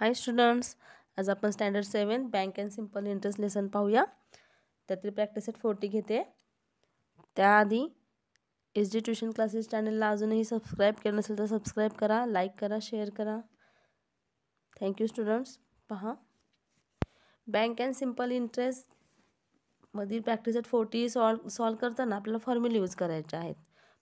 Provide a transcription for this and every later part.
हाय students आज आपण standard seven bank and simple interest lesson पाहूया. त्यातील प्रॅक्टिस एट फोर्टी घेते. त्याआधी एस डी ट्युशन क्लासेस चॅनलला अजूनही सबस्क्राईब केलं नसेल तर सबस्क्राईब करा लाईक करा शेअर करा. थँक्यू स्टुडंट्स पहा. बँक अँड सिंपल इंटरेस्ट मधील practice eight forty solve solve करताना आपल्याला फॉर्म्युले यूज करायचे आहेत.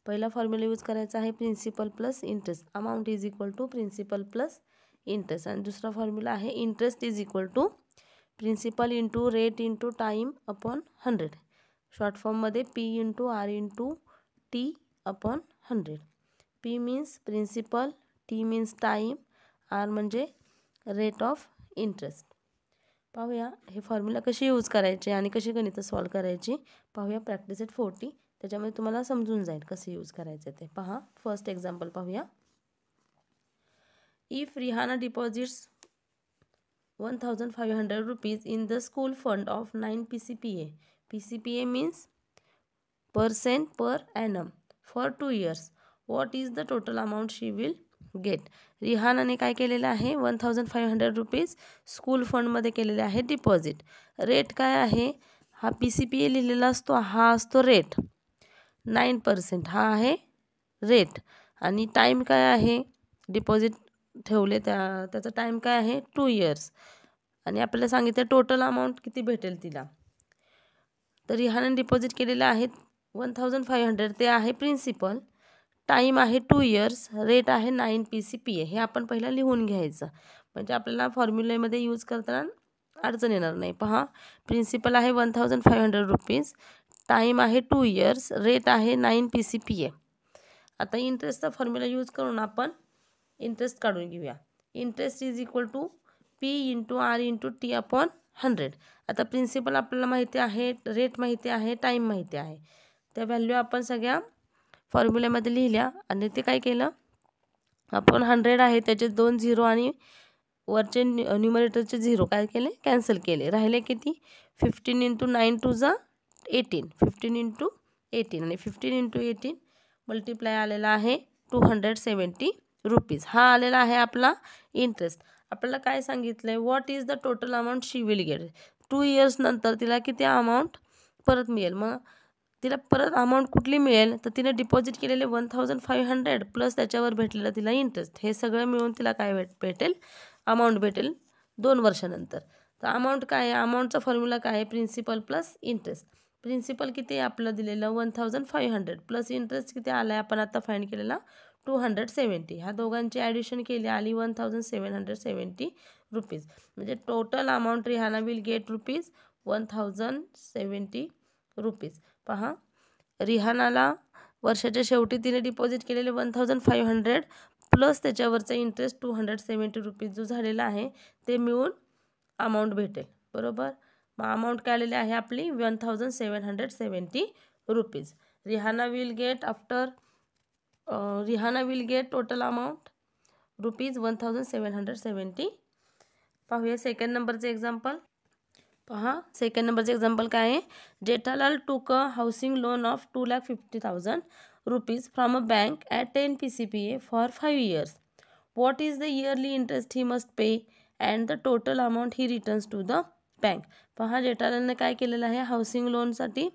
पहिला फॉर्म्युला यूज करायचा आहे principal plus interest amount is equal to principal plus interest. आणि दुसरा फॉर्म्युला आहे interest is equal to principal into rate into time upon hundred short फॉर्ममध्ये P into R into T upon hundred P means principal T means time R म्हणजे rate of interest पाहूया हे formula कशी use करायचे आणि कशी गणितं solve करायची. पाहूया प्रॅक्टिस एट फोर्टी त्याच्यामध्ये तुम्हाला समजून जाईल कसे यूज करायचं ते. पहा फर्स्ट एक्झाम्पल पाहूया. If Rihana deposits one thousand five hundred rupees in the school fund of nine P C P A P C P A means percent per annum for two years what is the total amount she will get रिहानाने काय केलेलं आहे? One thousand five hundred rupees school फंडमध्ये केलेले आहे deposit rate काय आहे? हा P C P A लिहिलेला असतो हा असतो रेट नाईन पर्सेंट हा आहे रेट आणि टाईम काय आहे? डिपॉझिट ठेवले त्या त्याचा टाईम काय आहे? टू इयर्स आणि आपल्याला सांगितलं टोटल अमाऊंट किती भेटेल तिला? तर रिहाने डिपॉझिट केलेलं आहे वन थाउजंड फाईव्ह हंड्रेड ते आहे प्रिन्सिपल टाईम आहे टू इयर्स रेट आहे nine P C P A हे आपण पहिला लिहून घ्यायचं. म्हणजे आपल्याला फॉर्म्युलेमध्ये यूज करताना अडचण येणार नाही. पहा प्रिन्सिपल आहे one thousand five hundred rupees time आहे टू इयर्स रेट आहे nine P C P A आता इंटरेस्टचा फॉर्म्युला यूज करून आपण इंटरेस्ट काढून घेऊया. Interest is equal to P into R into T upon hundred आता प्रिन्सिपल आपल्याला माहिती आहे रेट माहिती आहे टाईम माहिती आहे. त्या व्हॅल्यू आपण सगळ्या फॉर्म्युल्यामध्ये लिहिल्या आणि ते काय केलं? आपण हंड्रेड आहे त्याचे दोन झिरो आणि वरचे न्युमरेटरचे झिरो काय केले? कॅन्सल केले. राहिले किती? फिफ्टीन इंटू नाईन टू जा एटीन फिफ्टीन इंटू एटीन आणि फिफ्टीन इंटू एटीन मल्टिप्लाय आलेला आहे टू हंड्रेड सेवन्टी रुपीज हा आलेला आहे आपला इंटरेस्ट आपल्याला काय सांगितलं आहे what is the total amount she will get two years नंतर तिला किती अमाऊंट परत मिळेल? मग तिला परत अमाऊंट कुठली मिळेल? तर तिने डिपॉझिट केलेले one thousand five hundred plus त्याच्यावर भेटलेलं तिला इंटरेस्ट हे सगळं मिळून तिला काय भेट भेटेल? अमाऊंट भेटेल दोन वर्षानंतर. तर अमाऊंट काय आहे? अमाऊंटचा फॉर्म्युला काय आहे? प्रिन्सिपल प्लस इंटरेस्ट प्रिन्सिपल किती आहे आपलं दिलेलं? One thousand five hundred plus interest किती आला आहे आपण आता फाईंड केलेला टू हंड्रेड सेवन्टी ह्या दोघांची ॲडिशन केली आली one thousand seven hundred seventy rupees म्हणजे total amount Rihana will get rupees one thousand seventy rupees पहा. रिहानाला वर्षाच्या शेवटी तिने डिपॉझिट केलेले one thousand five hundred plus त्याच्यावरचा interest two hundred seventy rupees जो झालेला आहे ते मिळून अमाऊंट भेटेल. बरोबर? मग अमाऊंट काय आलेली आहे आपली? One thousand seven hundred seventy rupees Rihana will get after Rihana will get total amount rupees one thousand seven hundred seventy पाहूया सेकंड नंबरचे एक्झाम्पल पहा सेकंड नंबरचे एक्झाम्पल काय आहे? Jethalal took a housing loan of two lakh fifty thousand rupees from a bank at ten P C P A for five years what is the yearly interest he must pay and the total amount he returns to the bank. पहा जेठालालने काय केलेलं आहे? Housing लोनसाठी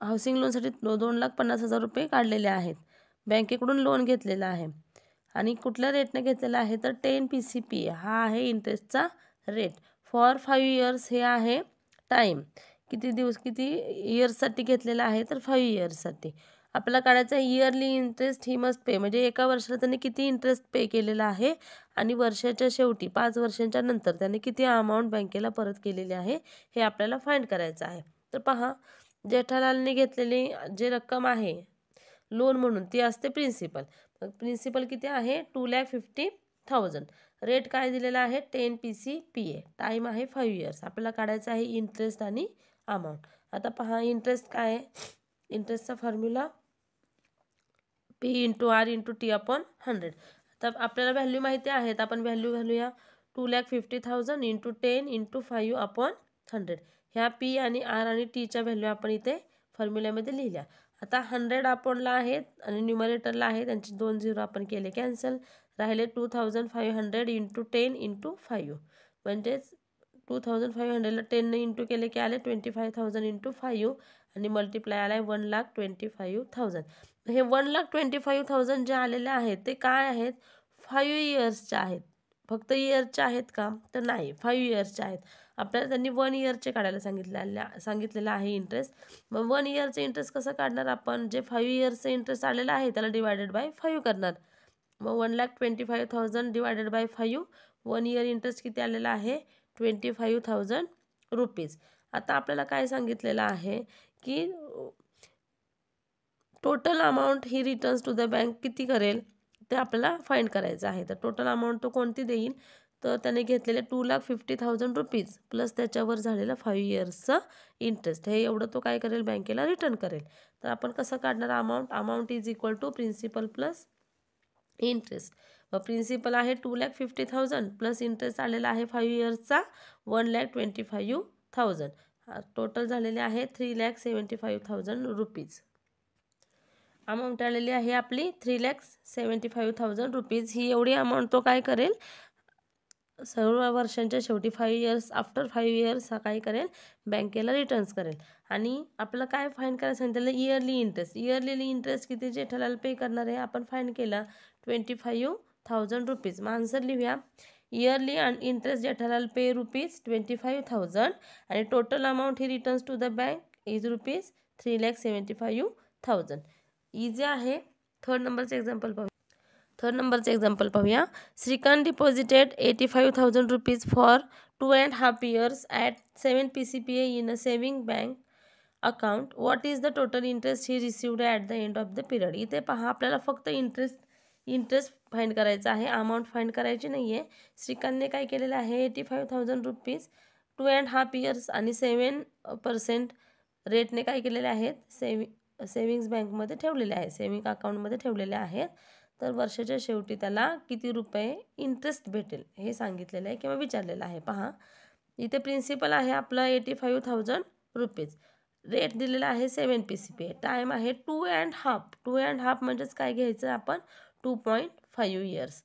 housing लोनसाठी दोन लाख पन्नास हजार रुपये काढलेले आहेत. बँकेकडून लोन घेतलेलं आहे. आणि कुठल्या रेटने घेतलेलं आहे? तर टेन पी सी पी हा आहे इंटरेस्टचा रेट फॉर फाईव्ह इयर्स हे आहे टाईम किती दिवस किती इयर्ससाठी घेतलेला आहे? तर फाईव्ह इयर्ससाठी आपल्याला काढायचं आहे yearly interest he must pay म्हणजे एका वर्षाला त्याने किती इंटरेस्ट पे केलेला आहे आणि वर्षाच्या शेवटी पाच वर्षांच्या नंतर त्याने किती अमाऊंट बँकेला परत केलेली आहे हे आपल्याला फाईंड करायचं आहे. तर पहा जेठालालने घेतलेली जे रक्कम आहे लोन म्हणून ती असते प्रिन्सिपल प्रिन्सिपल किती आहे? Two lakh fifty thousand rate काय दिलेला आहे? Ten P C P A time आहे फाईव्ह इयर्स आपल्याला काढायचं आहे इंटरेस्ट आणि अमाऊंट आता पहा इंटरेस्ट काय आहे? इंटरेस्टचा formula P into R into T upon hundred आता आपल्याला व्हॅल्यू माहिती आहेत आपण व्हॅल्यू घालूया two lakh fifty thousand into ten into five upon hundred ह्या पी आणि आर आणि टीच्या व्हॅल्यू आपण इथे फॉर्म्युल्यामध्ये लिहिल्या. आता हंड्रेड अपॉनला आहेत आणि न्युमरेटरला आहे त्यांचे दोन झिरो आपण केले कॅन्सल राहिले two thousand five hundred into ten into five म्हणजेच टू थाउजंड फाईव्ह हंड्रेडला टेनने इंटू केले की आले twenty five thousand into five आणि मल्टिप्लाय आला आहे one lakh twenty five thousand हे one lakh twenty five thousand जे आलेले आहेत ते काय आहेत? फाईव्ह इयर्सचे आहेत. फक्त इयरचे आहेत का? तर नाही. फाईव्ह इयर्सचे आहेत. आपल्याला त्यांनी वन इयरचे काढायला सांगितलेल्या सांगितलेलं आहे इंटरेस्ट मग वन इयरचे इंटरेस्ट कसं काढणार आपण? जे फाईव्ह इयर्सचं इंटरेस्ट आलेलं आहे त्याला डिवायडेड बाय फाईव्ह करणार. मग one lakh twenty five thousand divided by five one year interest किती आलेला आहे? ट्वेंटी फाईव्ह थाउजंड रुपीज आता आपल्याला काय सांगितलेलं आहे की total amount he returns to the bank किती करेल ते आपल्याला फाईंड करायचं आहे. तर टोटल अमाऊंट तो कोणती देईल तर त्याने घेतलेले two lakh fifty thousand rupees plus त्याच्यावर झालेला फाईव्ह इयर्सचा इंटरेस्ट हे एवढं तो काय करेल? बँकेला रिटर्न करेल. तर आपण कसं काढणार? Amount amount is equal to principal plus interest व प्रिन्सिपल आहे two lakh fifty thousand plus interest आलेला आहे five इयर्सचा one lakh twenty five thousand total झालेले आहे three lakh seventy five thousand rupees amount आलेली आहे आपली three lakhs seventy five thousand rupees ही एवढी अमाऊंट तो काय करेल? सर्व वर्षांच्या शेवटी five years after five years हा काय करेल? बँकेला रिटर्न्स करेल. आणि आपलं काय फाईन करायला सांगितलं इयरली इंटरेस्ट इयरली इंटरेस्ट किती जेठालाल पे करणार आहे? आपण फाईन केला ट्वेंटी फाईव्ह थाउजंड रुपीज मग आन्सर लिहूया. Yearly interest Jethalal pay rupees twenty five thousand आणि total amount he returns to the bank is rupees three lakh seventy five thousand easy आहे. Third नंबरचं एक्झाम्पल पाहू third नंबरचं example पाहूया. Shrikant deposited eighty five thousand rupees for two and half years at seven P C P A in a saving bank account what is the total interest he received at the end of the period इथे पहा आपल्याला फक्त interest interest find करायचा आहे. Amount find करायची नाही आहे श्रीकांतने काय केलेलं आहे? Eighty five thousand rupees two and half years आणि सेवन पर्सेंट रेटने काय केलेले आहेत? सेवि सेविंग्स बँकमध्ये ठेवलेले आहे. सेविंग अकाउंटमध्ये ठेवलेले आहेत. तर वर्षाच्या शेवटी त्याला किती रुपये इंटरेस्ट भेटेल हे सांगितलेलं आहे किंवा विचारलेलं आहे. पहा इथे प्रिन्सिपल आहे आपलं eighty five thousand rupees rate दिलेला आहे seven P C P time आहे two and half two and half म्हणजेच काय घ्यायचं आपण? टू पॉईंट फाईव्ह इयर्स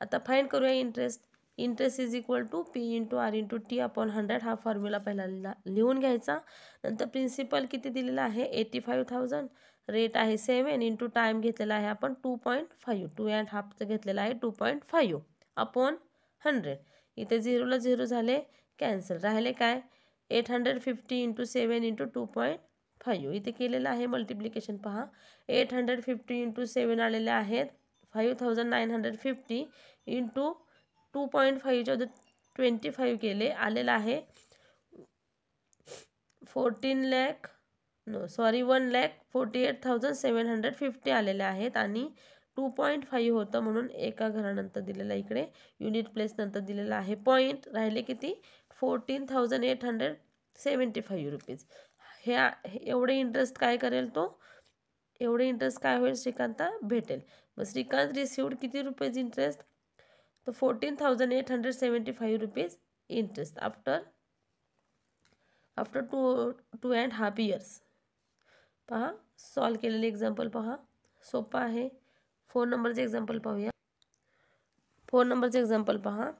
आता फाईंड करूया interest interest is equal to P into R into T upon hundred हा फॉर्म्युला पहिला लिहून घ्यायचा. नंतर प्रिन्सिपल किती दिलेला आहे? एटी फाईव्ह थाउजंड रेट आहे सेवन इंटू टाईम घेतलेला आहे आपण two point five two and हाफचं घेतलेला आहे two point five upon hundred इथे झिरोला झिरो झाले. कॅन्सल राहिले काय? Eight hundred fifty into seven into two point five इथे केलेलं आहे मल्टिप्लिकेशन पहा. Eight hundred fifty into seven आलेले आहेत. Five thousand nine hundred fifty into two point फाईव्हच्या twenty five केले आलेलं आहे. Fourteen lakh no sorry one lakh forty eight thousand seven hundred fifty आलेले आहेत आणि टू पॉईंट फाईव्ह होतं म्हणून एका घरानंतर दिलेलं इकडे युनिट प्लेस नंतर दिलेलं आहे. पॉईंट राहिले किती? Fourteen thousand eight hundred seventy five rupees. ह्या एवढे इंटरेस्ट काय करेल तो? एवढे इंटरेस्ट काय होईल श्रीकांत भेटेल. मग श्रीकांत रिसिवड किती रुपीज इंटरेस्ट तो fourteen thousand eight hundred seventy five rupees interest after after two two and half years पहा सॉल्व केलेले एक्झाम्पल पहा. सोपा आहे. फोन नंबरचे एक्झाम्पल पाहूया. फोन नंबरचे एक्झाम्पल पहा.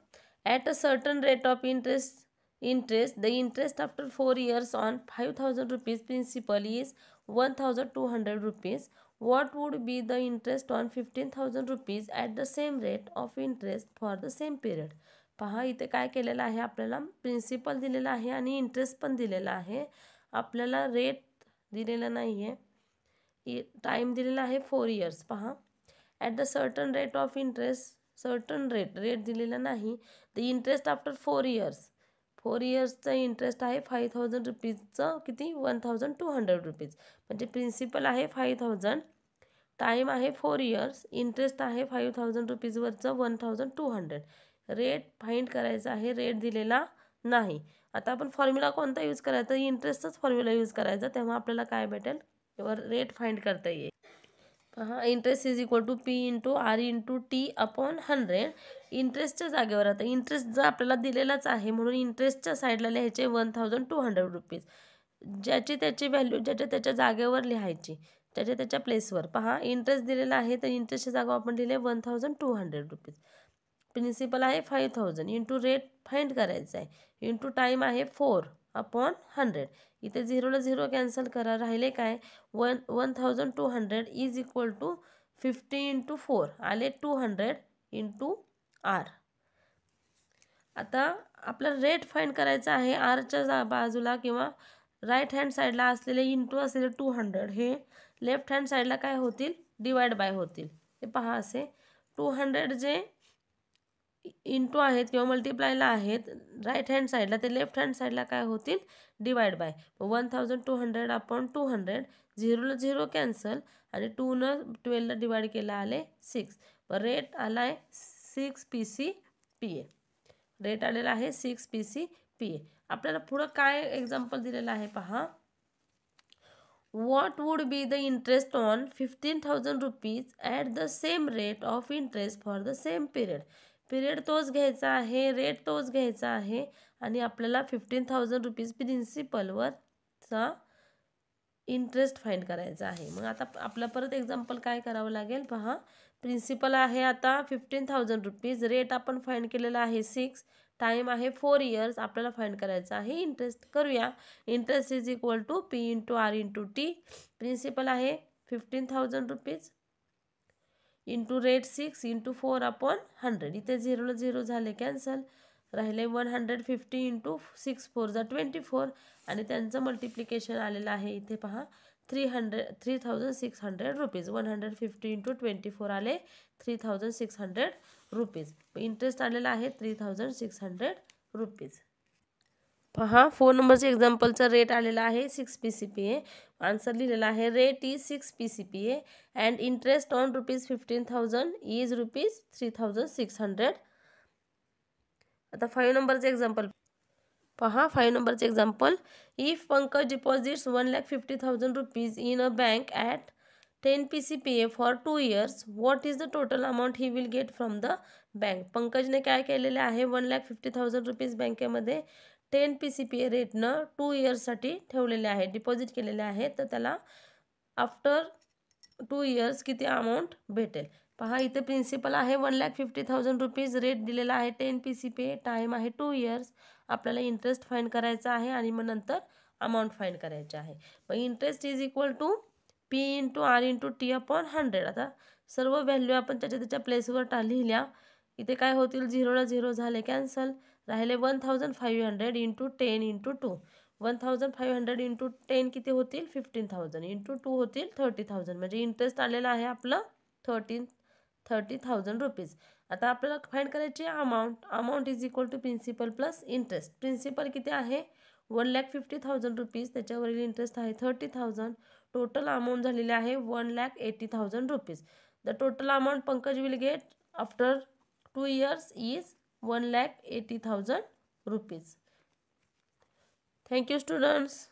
At a certain rate of interest interest the interest after four years on five thousand rupees principal is one thousand two hundred rupees what would be the interest on fifteen thousand rupees at the same rate of interest for the same period पहा इथे काय केलेलं आहे आपल्याला? Principal दिलेलं आहे आणि interest पण दिलेला आहे. आपल्याला रेट दिलेला नाही आहे टाईम दिलेला आहे फोर इयर्स पहा. At the certain rate of interest certain rate rate दिलेला नाही. The interest after four years four इयर्सचं interest आहे फाईव्ह थाउजंड रुपीजचं किती? One thousand two hundred rupees. म्हणजे प्रिन्सिपल आहे फाईव्ह थाउजंड टाईम आहे फोर इयर्स इंटरेस्ट आहे five thousand रुपीजवरचं one thousand two hundred. Rate find करायचा आहे रेट दिलेला नाही. आता आपण फॉर्म्युला कोणता यूज करायचा? इंटरेस्टचाच फॉर्म्युला यूज करायचा तेव्हा आपल्याला काय भेटेल? रेट फाईंड करता येईल. पहा interest is equal to P into R into T upon hundred इंटरेस्टच्या जागेवर आता इंटरेस्ट जर आपल्याला दिलेलाच आहे म्हणून इंटरेस्टच्या साईडला लिहायचे one thousand two hundred rupees ज्याची त्याची व्हॅल्यू ज्याच्या त्याच्या जागेवर लिहायची त्याच्या त्याच्या प्लेसवर पहा इंटरेस्ट दिलेला आहे तर इंटरेस्टच्या जागा आपण लिहिले one thousand two hundred rupees principal आहे five thousand into rate find करायचा आहे इंटू टाईम आहे फोर अपॉन हंड्रेड इथे झिरोला झिरो कॅन्सल करा. राहिले काय? One one thousand two hundred is equal to fifty into four आले टू हंड्रेड इंटू आर आता आपला रेट फाईंड करायचा आहे. आरच्या जा बाजूला किंवा राईट हँड साईडला असलेले इंटू असलेले टू हंड्रेड हे लेफ्ट हँड साईडला काय होतील? डिवाइड बाय होतील. हे पहा असे. टू हंड्रेड जे इंटू आहेत किंवा मल्टिप्लायला आहेत राईट हँड साईडला ते लेफ्ट हँड साईडला काय होतील? Divide by one thousand two hundred upon two hundred झिरोला zero cancel आणि टूनं ट्वेल्वला डिवाइड केला आले सिक्स रेट आला आहे six P C P A rate आलेला आहे six P C P A आपल्याला पुढं काय एक्झाम्पल दिलेलं आहे पहा. What would be the interest on fifteen thousand rupees at the same rate of interest for the same period period तोच घ्यायचा आहे रेट तोच घ्यायचा आहे आणि आपल्याला फिफ्टीन थाउजंड रुपीज प्रिन्सिपलवरचा इंटरेस्ट फाईंड करायचा आहे. मग आता आपलं परत एक्झाम्पल काय करावं लागेल? पहा प्रिन्सिपल आहे आता फिफ्टीन थाउजंड रुपीज रेट आपण फाईंड केलेला आहे सिक्स टाईम आहे फोर इयर्स आपल्याला फाईंड करायचा आहे इंटरेस्ट करूया. Interest is equal to P into R into T principal आहे fifteen thousand rupees into rate six into four upon hundred इथे झिरोला झिरो झाले कॅन्सल राहिले one hundred fifty into six four जा ट्वेंटी फोर आणि त्यांचं multiplication आलेलं आहे इथे पहा three hundred three thousand six hundred rupees one hundred fifty into twenty four आले three thousand six hundred rupees interest आलेला आहे three thousand six hundred rupees पहा फोर नंबरच्या एक्झाम्पलचा रेट आलेला आहे six P C P A. Answer लिहिलेला आहे rate is six P C P A. And interest on rupees fifteen thousand is rupees three thousand six hundred आता five नंबरचं example पहा फाईव्ह नंबरचं example if Pankaj deposits one lakh fifty thousand rupees in a bank at ten P C P A for two years what is the total amount he will get from the bank पंकजने काय केलेले आहे? One lakh fifty thousand rupees बँकेमध्ये ten P C P A रेटनं two इयर्ससाठी ठेवलेले आहे. Deposit केलेले आहे. तर त्याला आफ्टर टू इयर्स किती अमाऊंट भेटेल? पहा इथे प्रिन्सिपल आहे. One lakh fifty thousand rupees rate दिलेला आहे. Ten P C P A time आहे टू इयर्स आपल्याला इंटरेस्ट फाईंड करायचा आहे आणि मग नंतर अमाऊंट फाईंड करायचे आहे. मग interest is equal to P into R into T upon hundred आता सर्व व्हॅल्यू आपण त्याच्या त्याच्या प्लेसवर टा लिहिल्या. इथे काय होतील? झिरोला झिरो झाले. कॅन्सल राहिले one thousand five hundred into ten into two one thousand five hundred into ten किती होतील? फिफ्टीन थाउजंड इंटू टू होतील थर्टी थाउजंड म्हणजे इंटरेस्ट आलेला आहे आपलं थर्टीन थर्टी थाउजंड रुपीज आता आपल्याला फाईंड करायची amount amount is equal to principal plus interest principal किती आहे? One lakh fifty thousand rupees त्याच्यावरील इंटरेस्ट आहे थर्टी थाउजंड टोटल अमाऊंट झालेली आहे one lakh eighty thousand rupees the total amount Pankaj will get after two years is one lakh eighty thousand rupees. Thank you students.